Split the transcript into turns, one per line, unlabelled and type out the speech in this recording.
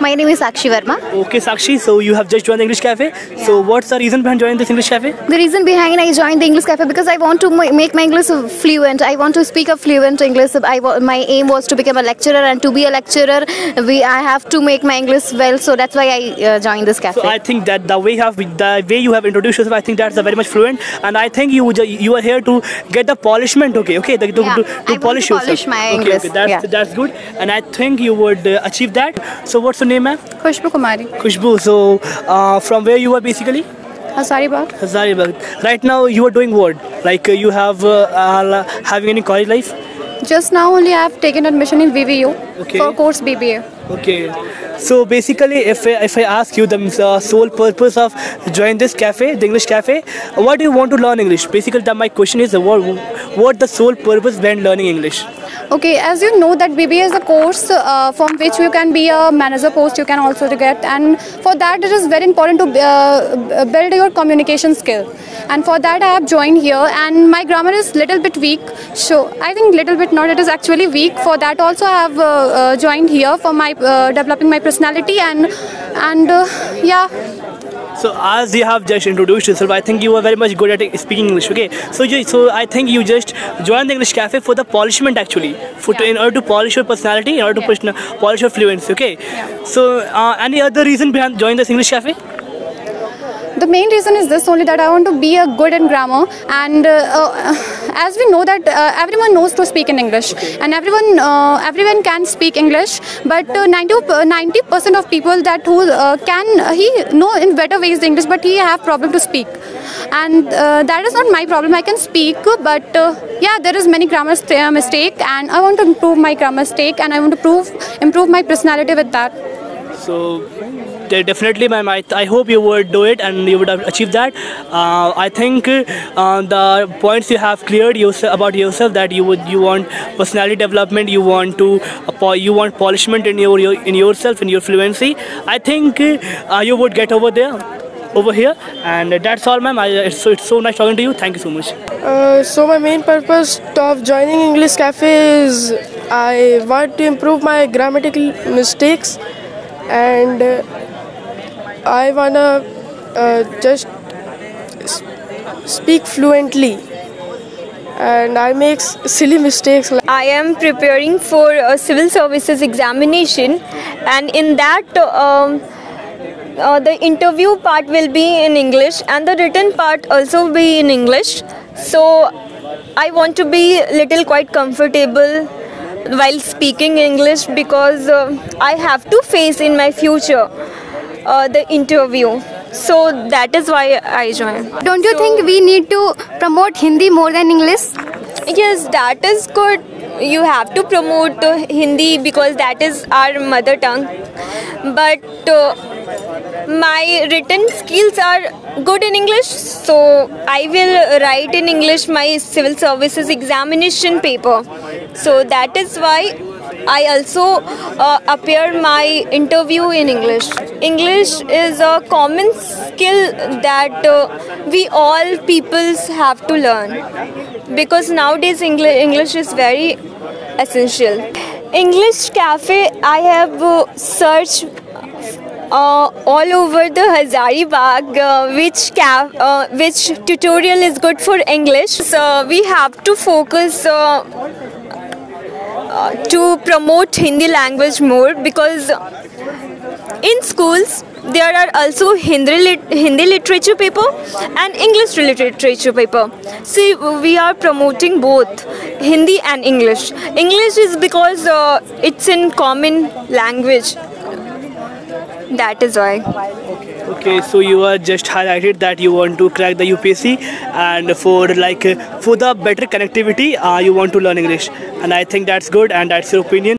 My name is Sakshi Verma.
Okay, Sakshi. So you have just joined the English Cafe. So what's the reason behind joining this English Cafe?
The reason behind I joined the English Cafe because I want to make my English fluent. I want to speak a fluent English. I my aim was to become a lecturer, and to be a lecturer, we I have to make my English well. So that's why I uh, joined this cafe.
So I think that the way you have the way you have introduced yourself, I think that's a very much fluent, and I think you you are here to get the polishment. Okay, okay, the, to,
Yeah,
to,
I
to
want
polish
to
yourself.
polish my
okay,
English,
Okay, that's
yeah.
that's good, and I think you would uh, achieve that. So what's your name है?
Khushbu Kumari
Khushbu so from where you are basically
Hazaribagh
Hazaribagh right now you are doing what like you have having
any college life just now only I have taken
admission
in VVU for
course BBA okay so basically if if I ask you the sole purpose of join this cafe the English cafe what do you want to learn English basically the my question is what what the sole purpose behind learning English?
Okay, as you know that BBA is a course uh, from which you can be a manager post you can also get. And for that it is very important to uh, build your communication skill. And for that I have joined here. And my grammar is little bit weak. So I think little bit not. It is actually weak. For that also I have uh, uh, joined here for my uh, developing my personality. And and uh, yeah
So as you have just introduced yourself, I think you are very much good at speaking English. Okay. So you, so I think you just joined the English cafe for the polishment actually, for to, in order to polish your personality, in order to push, polish your fluency. Okay. So uh, any other reason behind joining this English cafe?
The main reason is this only that I want to be a good in grammar and uh, uh, as we know that uh, everyone knows to speak in English and everyone everyone can speak English but uh, 90 percent of people that who can he know in better ways the English but he have problem to speak. And that is not my problem. I can speak but yeah there is many grammar st- mistake and I want to improve my grammar mistake and I want to prove improve my personality with that.
So definitely, ma'am. I, I hope you would do it and you would have achieved that. Uh, I think uh, the points you have cleared yourself about yourself that you would you want personality development, you want to uh, you want polishment in your, your in yourself in your fluency. I think uh, you would get over there. Over here, and that's all, ma'am. It's, so, it's so nice talking to you. Thank you so much.
Uh, so my main purpose of joining English Cafe is I want to improve my grammatical mistakes and uh, I wanna uh, just speak fluently. And I make silly mistakes
I am preparing for a civil services examination, and in that, um, uh, the interview part will be in English, and the written part also be in English. So, I want to be little quite comfortable while speaking English because uh, I have to face in my future uh, the interview. So that is why I joined.
Don't you think we need to promote Hindi more than English?
Yes, that is good. You have to promote uh, Hindi because that is our mother tongue. But uh, my written skills are good in English, so I will write in English my civil services examination paper. So that is why I also uh, appear my interview in English. English is a common skill that uh, we all peoples have to learn because nowadays English, English is very essential. English cafe I have uh, searched uh, all over the Hazaribagh uh, which ca- uh, which tutorial is good for English. So we have to focus uh, to promote Hindi language more because in schools there are also Hindi, Hindi literature paper and English literature paper. See, we are promoting both Hindi and English. English is because uh, it's in common language. That is why.
Okay, so you are just highlighted that you want to crack the UPSC, and for like for the better connectivity, uh, you want to learn English, and I think that's good, and that's your opinion.